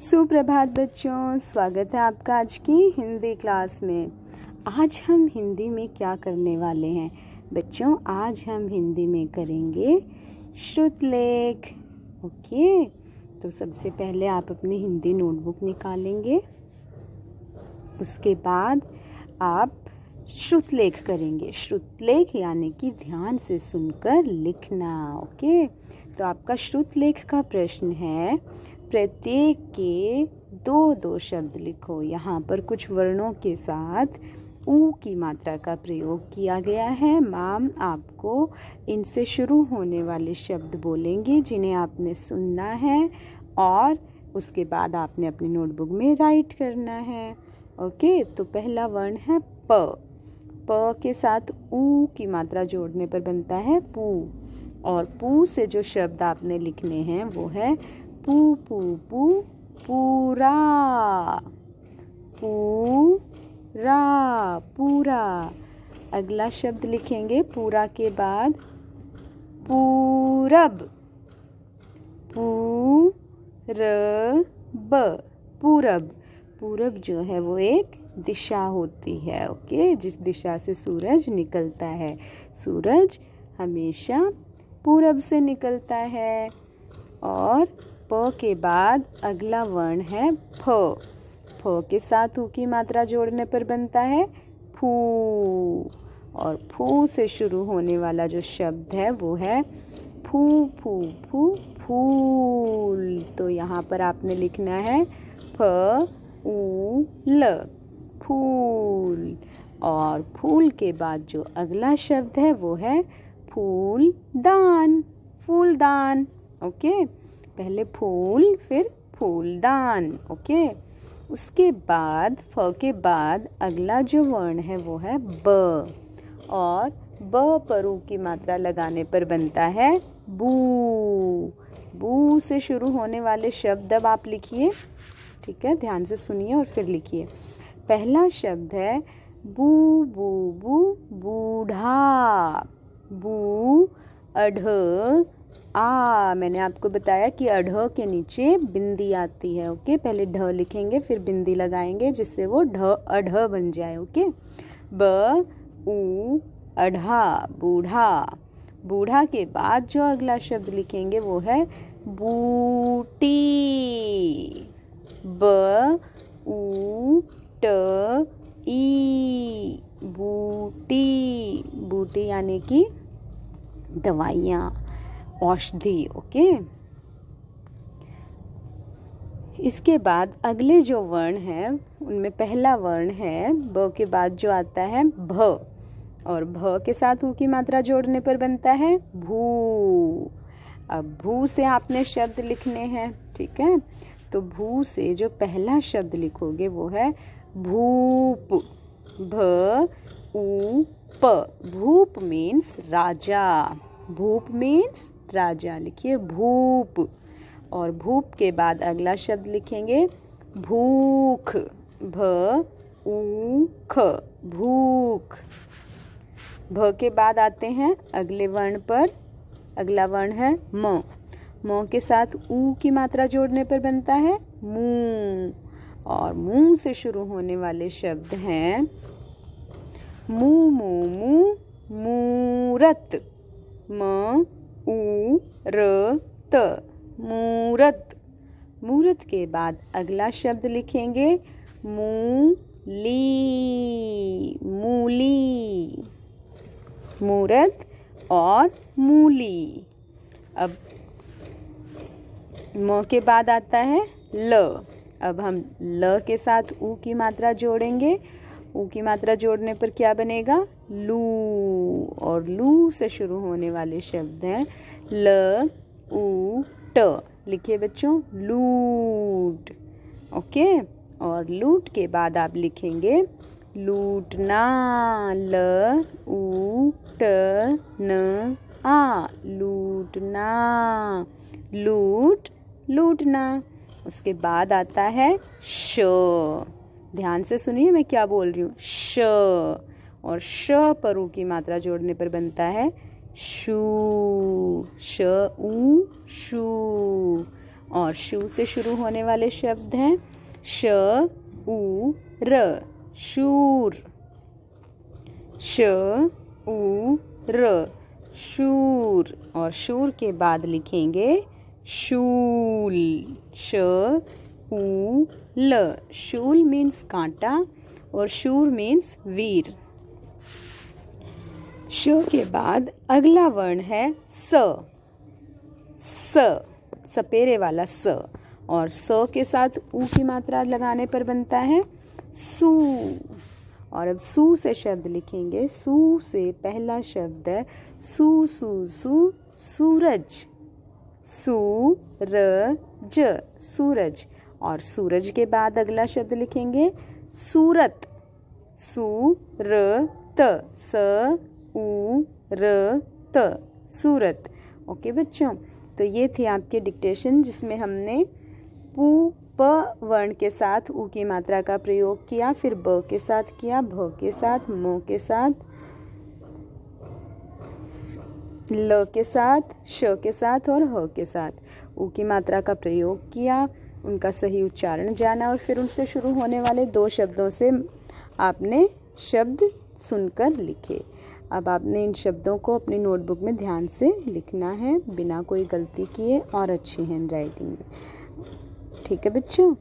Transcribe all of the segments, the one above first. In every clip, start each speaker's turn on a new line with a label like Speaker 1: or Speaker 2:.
Speaker 1: सुप्रभात बच्चों, स्वागत है आपका आज की हिंदी क्लास में। आज हम हिंदी में क्या करने वाले हैं? बच्चों, आज हम हिंदी में करेंगे श्रुतलेख। ओके? तो सबसे पहले आप अपनी हिंदी नोटबुक निकालेंगे। उसके बाद आप श्रुतलेख करेंगे। श्रुतलेख यानी कि ध्यान से सुनकर लिखना, ओके? तो आपका श्रुतलेख का प्रश्न है प्रत्येक के दो दो शब्द लिखो। यहाँ पर कुछ वर्णों के साथ ऊ की मात्रा का प्रयोग किया गया है। माम आपको इनसे शुरू होने वाले शब्द बोलेंगे जिन्हें आपने सुनना है और उसके बाद आपने अपनी नोटबुक में राइट करना है। ओके तो पहला वर्ण है प। प के साथ ऊ की मात्रा जोड़ने पर बनता है पू। और पू से जो शब्द आपने लिखने हैं वो है पू पू पू, पूरा। पूरा पूरा। अगला शब्द लिखेंगे पूरा के बाद पूरब। पूरब पूरब। पूरब जो है वो एक दिशा होती है, ओके? जिस दिशा से सूरज निकलता है। सूरज हमेशा पूरब से निकलता है और प के बाद अगला वर्ण है फ। फ के साथ ऊ की मात्रा जोड़ने पर बनता है फू। और फू से शुरू होने वाला जो शब्द है वो है फू फू फू, फूल। तो यहाँ पर आपने लिखना है फ ऊ ल, फूल। और फूल के बाद जो अगला शब्द है वो है फूल दान फूलदान, ओके? पहले फूल, फिर फूलदान, ओके? उसके बाद, फ के बाद अगला जो वर्ण है वो है ब, और ब पर की मात्रा लगाने पर बनता है बू। बू से शुरू होने वाले शब्द अब आप लिखिए, ठीक है? ध्यान से सुनिए और फिर लिखिए। पहला शब्द है बू बू बू, बूढ़ा, बू, अढ़ आ, मैंने आपको बताया कि अढ़ के नीचे बिंदी आती है, ओके? पहले ढ लिखेंगे, फिर बिंदी लगाएँगे, जिससे वो ढ, अढ़ बन जाए, ओके? ब ऊ अढ़ा, बूढ़ा। बूढ़ा के बाद जो अगला शब्द लिखेंगे वो है बूटी। ब ऊ ट, ई, बूटी। बूटी यानी कि दवाइयाँ। औषधि, ओके? इसके बाद अगले जो वर्ण है, उनमें पहला वर्ण है, ब के बाद जो आता है, भ। और भ के साथ ऊ की मात्रा जोड़ने पर बनता है, भू। अब भू से आपने शब्द लिखने हैं, ठीक है? तो भू से जो पहला शब्द लिखोगे वो है, भूप। भ ऊ प। भूप मीन्स राजा। भूप मीन्स राजा लिखिए भूप, और भूप के बाद अगला शब्द लिखेंगे भूख, भ ऊ ख, भूख। भ के बाद आते हैं अगले वर्ण पर, अगला वर्ण है म। म के साथ ऊ की मात्रा जोड़ने पर बनता है मुँह और मुँह से शुरू होने वाले शब्द हैं मुँह मुँह मुँह मूरत। म र त मूरत। मूरत के बाद अगला शब्द लिखेंगे मूली मूली। मूरत और मूली। अब म के बाद आता है ल। अब हम ल के साथ ऊ की मात्रा जोड़ेंगे। ऊ की मात्रा जोड़ने पर क्या बनेगा? लू। और लू से शुरू होने वाले शब्द हैं ल ऊ ट। लिखिए बच्चों, लूट। ओके? और लूट के बाद आप लिखेंगे, लूटना, ल ऊ ट, न, आ। लूटना। लूट, लूटना। उसके बाद आता है श। ध्यान से सुनिए मैं क्या बोल रही हूँ। श और श पर ऊ की मात्रा जोड़ने पर बनता है शू, श, ऊ, शू। और शू से शुरू होने वाले शब्द हैं श उ र, शूर। श उ र, शूर। और शूर के बाद लिखेंगे शूल। श उ ल शूल मीन्स कांटा और शूर मीन्स वीर। श के बाद अगला वर्ण है स। स, सपेरे वाला स। और स के साथ ऊ की मात्रा लगाने पर बनता है सू। और अब सू से शब्द लिखेंगे। सू से पहला शब्द है सू सू सू, सूरज। सू, र, ज, सूरज। और सूरज के बाद अगला शब्द लिखेंगे सूरत। सू र त स, उ, र, त। सूरत। ओके बच्चों तो ये थी आपके डिक्टेशन जिसमें हमने पू, प, वर्ण के साथ ऊ की मात्रा का प्रयोग किया, फिर ब के साथ किया, भ के साथ, म के साथ, ल के साथ, श के साथ और ह के साथ ऊ की मात्रा का प्रयोग किया। उनका सही उच्चारण जाना और फिर उनसे शुरू होने वाले दो शब्दों से आपने शब्द सुनकर लिखे। अब आपने इन शब्दों को अपनी नोटबुक में ध्यान से लिखना है, बिना कोई गलती किए और अच्छी हैंड राइटिंग में ठीक है बच्चों?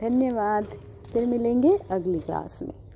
Speaker 1: धन्यवाद। फिर मिलेंगे अगली क्लास में।